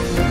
Bye.